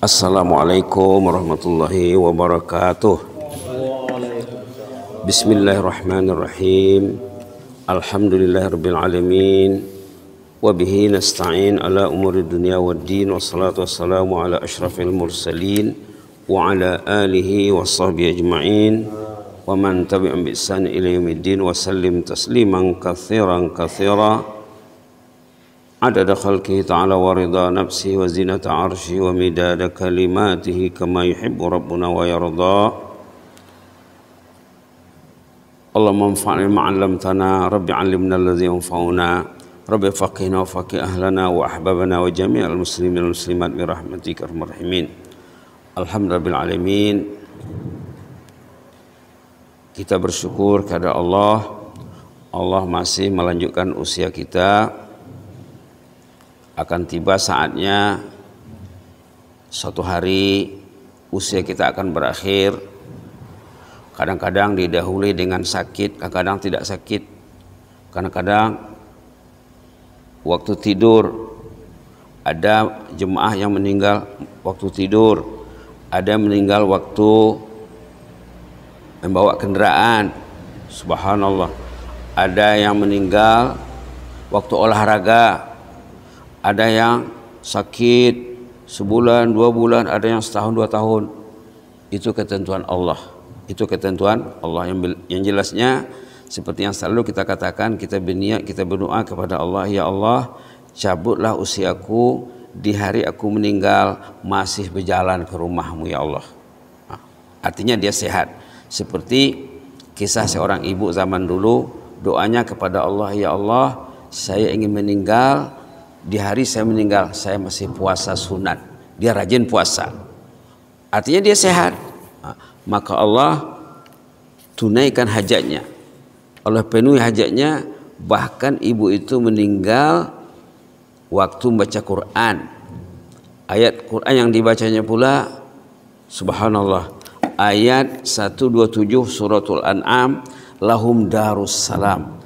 Assalamualaikum warahmatullahi wabarakatuh Bismillahirrahmanirrahim Alhamdulillahirrabbilalamin Wabihi nasta'in ala umuri dunia wa din Wassalatu wassalamu ala ashrafil mursalin Wa ala alihi wa sahbihi ajma'in Wa man tabi'an bi'isan ila yawmiddin Wa salim tasliman kathiran kathira, kathira عدد خلقه تعالى ورضا نفسه وزنة عرشه ومداد كلماته كما يحب ربنا ويرضى اللهم انفعنا بما علمتنا رب علمنا الذي ينفعنا رب فقهنا وفقه أهلنا وأحبابنا وجميع المسلمين والمسلمات برحمتك أرحم الراحمين الحمد لله العالمين kita bersyukur kepada Allah Allah masih melanjutkan usia kita akan tiba saatnya suatu hari usia kita akan berakhir. Kadang-kadang didahului dengan sakit kadang-kadang tidak sakit. Kadang-kadang waktu tidur ada jemaah yang meninggal waktu tidur ada yang meninggal waktu membawa kendaraan. Subhanallah. Ada yang meninggal waktu olahraga ada yang sakit sebulan dua bulan ada yang setahun dua tahun. Itu ketentuan Allah. Itu ketentuan Allah. Yang yang jelasnya seperti yang selalu kita katakan kita berniat kita berdoa kepada Allah ya Allah cabutlah usiaku di hari aku meninggal masih berjalan ke rumahmu ya Allah. Artinya dia sehat. Seperti kisah seorang ibu zaman dulu doanya kepada Allah ya Allah saya ingin meninggal di hari saya meninggal saya masih puasa sunat. Dia rajin puasa. Artinya dia sehat. Maka Allah tunaikan hajatnya Allah penuhi hajatnya bahkan ibu itu meninggal waktu membaca Quran. Ayat Quran yang dibacanya pula subhanallah ayat 127 suratul an'am lahum darus salam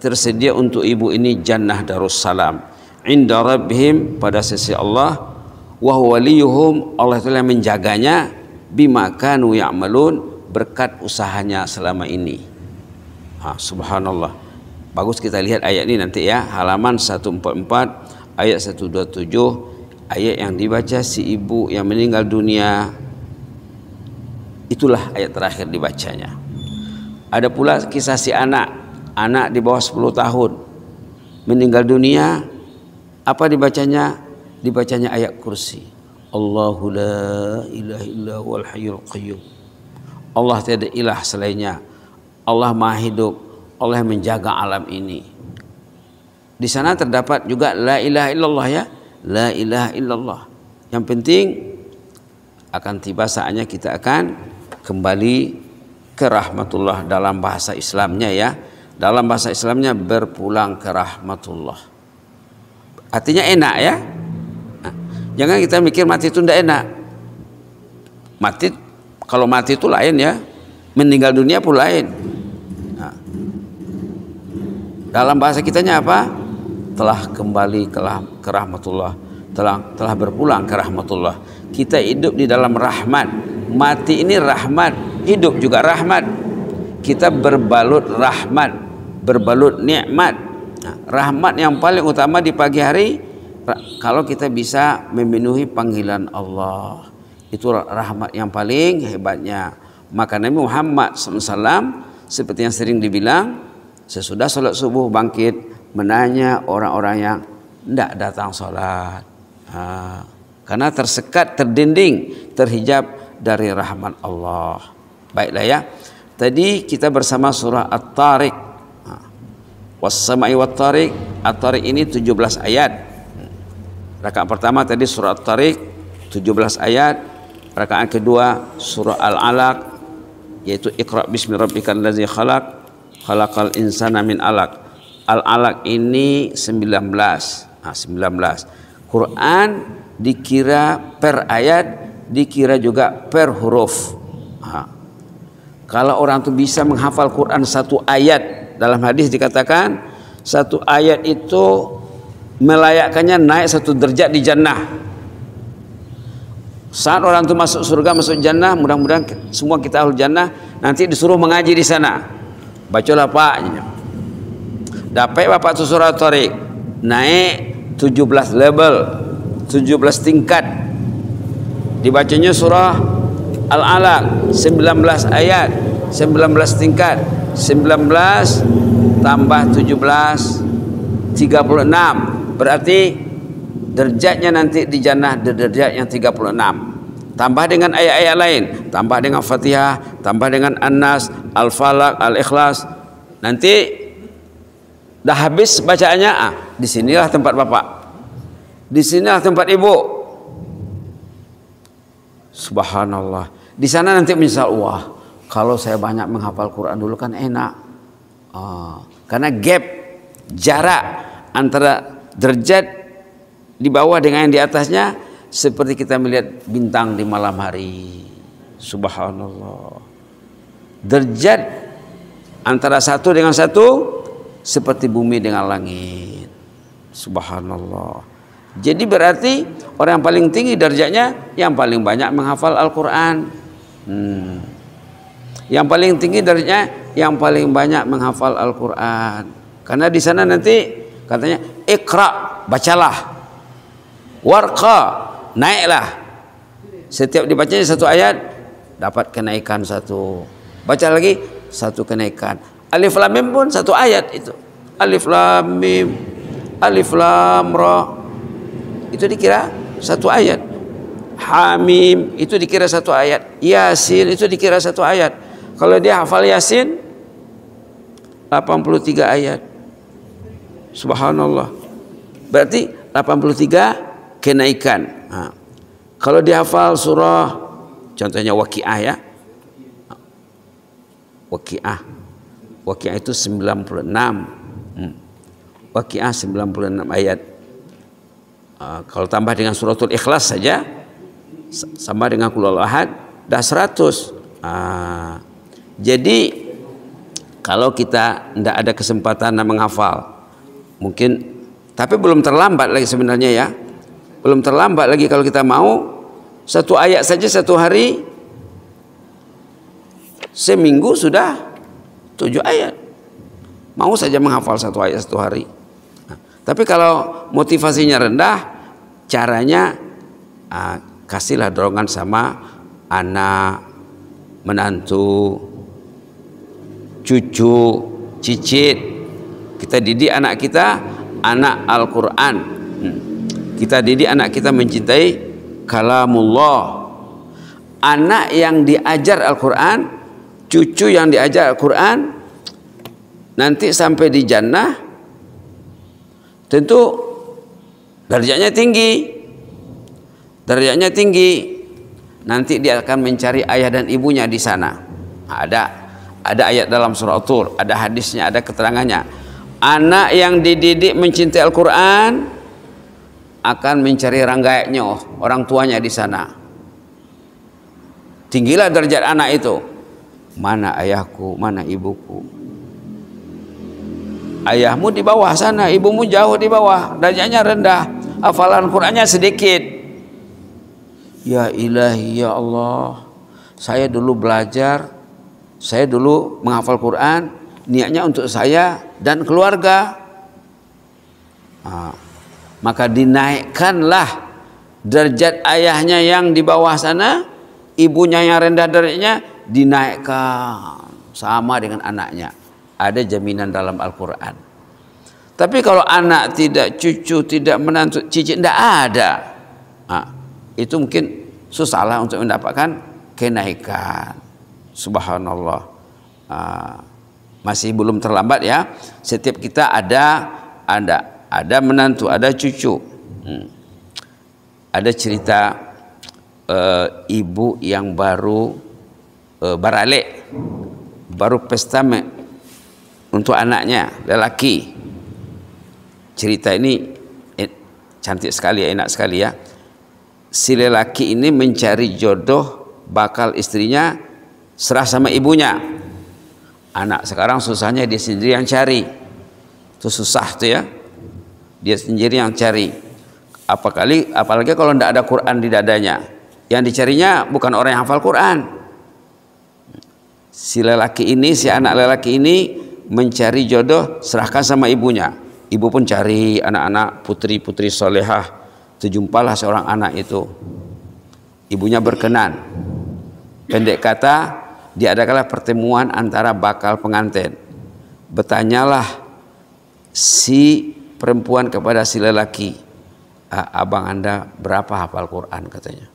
tersedia untuk ibu ini jannah darus salam inda rabbihim pada sisi Allah wa waliyuhum Allah telah menjaganya bima kanu ya'malun berkat usahanya selama ini. Ha, subhanallah. Bagus kita lihat ayat ini nanti ya. Halaman 144 ayat 127 ayat yang dibaca si ibu yang meninggal dunia. Itulah ayat terakhir dibacanya. Ada pula kisah si anak. Anak di bawah 10 tahun. Meninggal dunia apa dibacanya? Dibacanya ayat kursi. Allahu la ilaha illa wal hayyul qayyum. Allah tiada ilah selainnya. Allah Maha hidup. Allah menjaga alam ini. Di sana terdapat juga la ilaha illallah ya. La ilaha illallah. Yang penting akan tiba saatnya kita akan kembali ke rahmatullah dalam bahasa Islamnya ya. Dalam bahasa Islamnya berpulang ke rahmatullah. Artinya enak ya. Nah, jangan kita mikir mati itu tidak enak. Mati kalau mati itu lain ya. Meninggal dunia pun lain. Nah, dalam bahasa kitanya apa? Telah kembali ke, ke rahmatullah. Telah telah berpulang ke rahmatullah. Kita hidup di dalam rahmat. Mati ini rahmat, hidup juga rahmat. Kita berbalut rahmat, berbalut nikmat rahmat yang paling utama di pagi hari kalau kita bisa memenuhi panggilan Allah. Itu rahmat yang paling hebatnya. Maka Nabi Muhammad SAW seperti yang sering dibilang sesudah sholat subuh bangkit menanya orang-orang yang tidak datang sholat. Karena tersekat, terdinding, terhijab dari rahmat Allah. Baiklah ya. Tadi kita bersama surah At-Tariq Was-sama'i wat-tariq. At-tariq ini 17 ayat. Rakaat pertama tadi surah At-tariq 17 ayat. Rakaat kedua surah Al-Alaq yaitu Iqra bismi rabbikal ladzi khalaq khalaqal insana min alaq. Al-Alaq ini 19. Nah, 19. Quran dikira per ayat, dikira juga per huruf. Nah, kalau orang itu bisa menghafal Quran satu ayat dalam hadis dikatakan satu ayat itu melayakkannya naik satu derajat di jannah. Saat orang itu masuk surga, masuk jannah, mudah-mudahan semua kita ahli jannah nanti disuruh mengaji di sana. Bacalah Pak. Dapat Bapak tu surat Tariq naik 17 level, 17 tingkat. Dibacanya surah Al-Alaq 19 ayat, 19 tingkat, 19 tambah 17 36. Berarti derajatnya nanti di jannah derajat yang 36 tambah dengan ayat-ayat lain. Tambah dengan Fatihah tambah dengan An-Nas Al-Falaq Al-Ikhlas. Nanti dah habis bacaannya ah di sinilah tempat bapak. Di sinilah tempat ibu. Subhanallah. Di sana nanti menyesal wah kalau saya banyak menghafal Quran dulu kan enak ah, karena gap jarak antara derajat di bawah dengan yang di atasnya seperti kita melihat bintang di malam hari. Subhanallah. Derjat antara satu dengan satu seperti bumi dengan langit. Subhanallah. Jadi berarti orang yang paling tinggi derajatnya yang paling banyak menghafal Al-Quran. Hmm. Yang paling tinggi derajatnya yang paling banyak menghafal Al-Quran. Karena di sana nanti katanya ikra, bacalah. Warqa naiklah. Setiap dibacanya satu ayat dapat kenaikan satu. Baca lagi satu kenaikan. Alif lam mim pun satu ayat itu. Alif lam mim alif lam ra. Itu dikira satu ayat. Hamim itu dikira satu ayat. Yasin itu dikira satu ayat kalau dia hafal yasin 83 ayat subhanallah berarti 83 kenaikan. Ha. Kalau dihafal surah contohnya Waqiah ya. Waqiah. Waqiah itu 96. Hmm. Waqiah 96 ayat. Uh, kalau tambah dengan suratul ikhlas saja sama dengan kulul dah 100. Uh, jadi kalau kita tidak ada kesempatan menghafal mungkin tapi belum terlambat lagi sebenarnya ya. Belum terlambat lagi kalau kita mau satu ayat saja satu hari seminggu sudah tujuh ayat. Mau saja menghafal satu ayat satu hari. Nah, tapi kalau motivasinya rendah caranya uh, kasihlah dorongan sama anak menantu cucu cicit kita didik anak kita anak Al-Quran hmm. Kita didik anak kita mencintai kalamullah. Anak yang diajar Al-Quran, cucu yang diajar Al-Quran, nanti sampai di jannah, tentu derajatnya tinggi. Derajatnya tinggi. Nanti dia akan mencari ayah dan ibunya di sana. Ada ada ayat dalam surah Tur, ada hadisnya, ada keterangannya. Anak yang dididik mencintai Al-Quran, akan mencari rangganya orang tuanya di sana. Tinggilah derajat anak itu. Mana ayahku, mana ibuku? Ayahmu di bawah sana, ibumu jauh di bawah, derajatnya rendah, hafalan Qur'annya sedikit. Ya ilahi ya Allah, saya dulu belajar, saya dulu menghafal Quran, niatnya untuk saya dan keluarga. Nah, maka dinaikkanlah derajat ayahnya yang di bawah sana ibunya yang rendah derajatnya dinaikkan sama dengan anaknya. Ada jaminan dalam Al-Quran. Tapi kalau anak tidak cucu tidak menantu cicit tidak ada. Nah, itu mungkin susahlah untuk mendapatkan kenaikan subhanallah nah, masih belum terlambat ya setiap kita ada ada ada menantu, ada cucu. Hmm. Ada cerita uh, ibu yang baru uh, barale, baru pesta untuk anaknya lelaki. Cerita ini eh, cantik sekali, enak sekali ya. Si lelaki ini mencari jodoh bakal istrinya serah sama ibunya. Anak sekarang susahnya dia sendiri yang cari. Itu susah tuh ya dia sendiri yang cari apalagi apalagi kalau tidak ada Quran di dadanya Yang dicarinya bukan orang yang hafal Quran. Si lelaki ini, si anak lelaki ini mencari jodoh serahkan sama ibunya. Ibu pun cari anak-anak putri-putri solehah. Terjumpalah seorang anak itu. Ibunya berkenan. Pendek kata, diadakanlah pertemuan antara bakal pengantin. Bertanyalah si perempuan kepada si lelaki. Abang anda berapa hafal Quran katanya.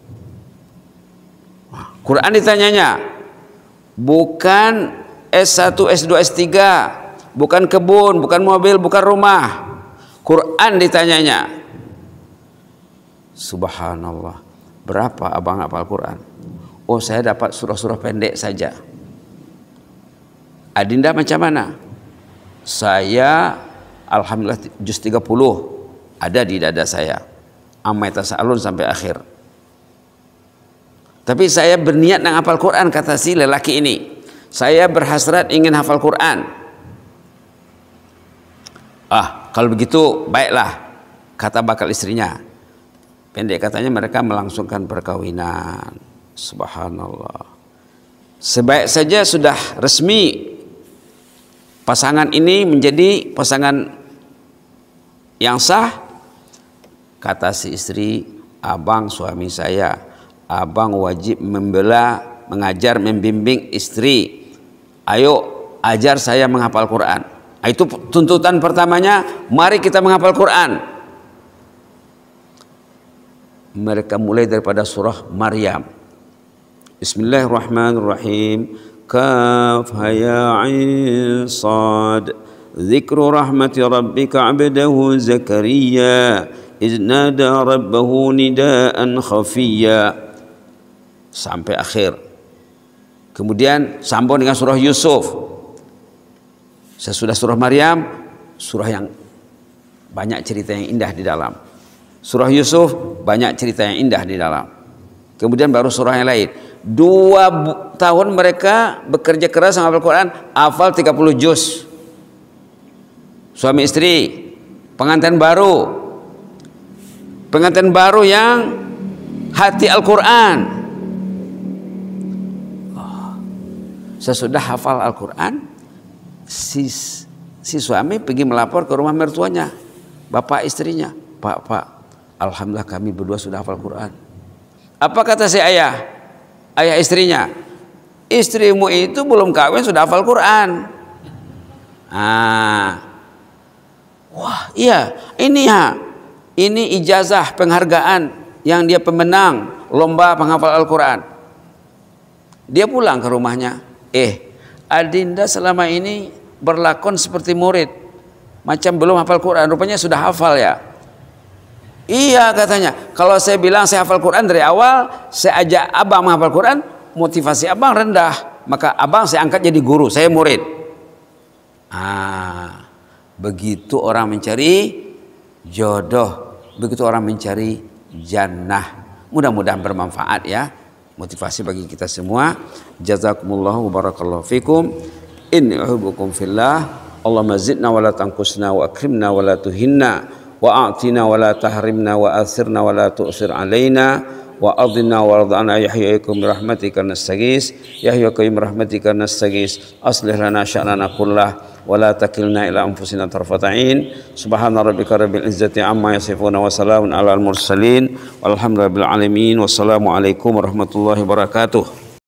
Quran ditanyanya. Bukan S1, S2, S3 bukan kebun, bukan mobil, bukan rumah. Quran ditanyanya. Subhanallah. Berapa abang hafal Quran? Oh saya dapat surah-surah pendek saja. Adinda macam mana? Saya Alhamdulillah juz 30 ada di dada saya. Amai tasa'alun sampai akhir. Tapi saya berniat nak hafal Quran kata si lelaki ini. Saya berhasrat ingin hafal Quran. Ah, kalau begitu baiklah kata bakal istrinya. Pendek katanya mereka melangsungkan perkawinan. Subhanallah. Sebaik saja sudah resmi pasangan ini menjadi pasangan yang sah kata si istri abang suami saya abang wajib membela mengajar membimbing istri ayo ajar saya menghafal Quran Ah, itu tuntutan pertamanya, mari kita menghafal Quran. Mereka mulai daripada surah Maryam. Bismillahirrahmanirrahim. Kaf ya sad. Zikru rahmati rabbika abdahu Zakaria. إذ نادى ربه نداء خفيا sampai akhir. Kemudian sambung dengan surah Yusuf. Sesudah surah Maryam, surah yang banyak cerita yang indah di dalam. Surah Yusuf banyak cerita yang indah di dalam. Kemudian baru surah yang lain. Dua tahun mereka bekerja keras menghafal Quran, hafal 30 juz. Suami istri, pengantin baru. Pengantin baru yang hati Al-Quran. Oh. Sesudah hafal Al-Quran, si si suami pergi melapor ke rumah mertuanya, bapak istrinya, pak pak, alhamdulillah kami berdua sudah hafal Quran. Apa kata si ayah, ayah istrinya, istrimu itu belum kawin sudah hafal Quran. Ah, wah iya, ini ya, ini ijazah penghargaan yang dia pemenang lomba penghafal Al-Quran. Dia pulang ke rumahnya, eh Adinda selama ini berlakon seperti murid. Macam belum hafal Quran, rupanya sudah hafal ya. Iya katanya, kalau saya bilang saya hafal Quran dari awal, saya ajak abang menghafal Quran, motivasi abang rendah. Maka abang saya angkat jadi guru, saya murid. Ah, begitu orang mencari jodoh, begitu orang mencari jannah. Mudah-mudahan bermanfaat ya motivasi bagi kita semua. Jazakumullahu barakallahu fikum. Inni uhibbukum fillah. Allahumma zidna wa la tanqusna wa akrimna wa la tuhinna وأعطنا ولا تحرمنا وآثرنا ولا تؤثر علينا وأرضنا وارضعنا يحييكم برحمتك نستغيث. يحييكم برحمتك نستغيث. أصلح لنا شأننا كله ولا تكلنا إلى أنفسنا طرفة عين. سبحان ربك رب العزة عما يصفون وسلام على المرسلين. والحمد لله العالمين. والسلام عليكم ورحمة الله وبركاته.